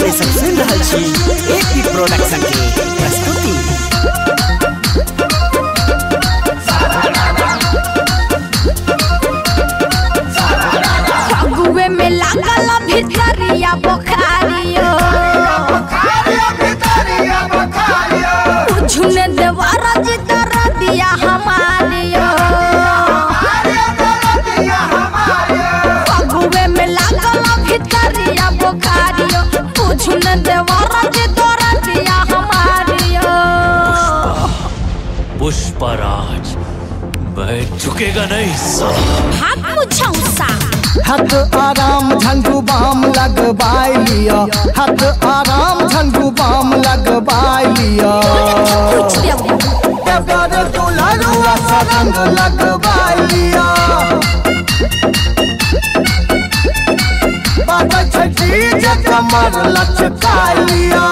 सुन production के प्रस्तुति मैं झुकेगा नहीं हाथ मुझौसा हाथ आराम झंडू बाम लगबाई लिया। हाथ आराम झंडू बाम लगबाई लिया। सरंग लगबाई लिया। बाबा छठी जे कमर लचकाई लिया।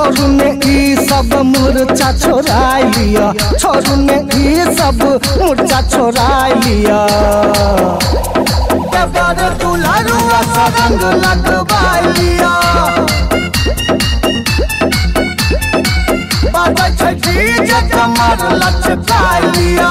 छोरू ने ई सब मुर्चा छोड़ाई लिया। छोरू ने ई सब मुर्चा छोड़ाई लिया। सरंग लगवाई लिया। बाबा छठी जे कमर लचकाई लिया।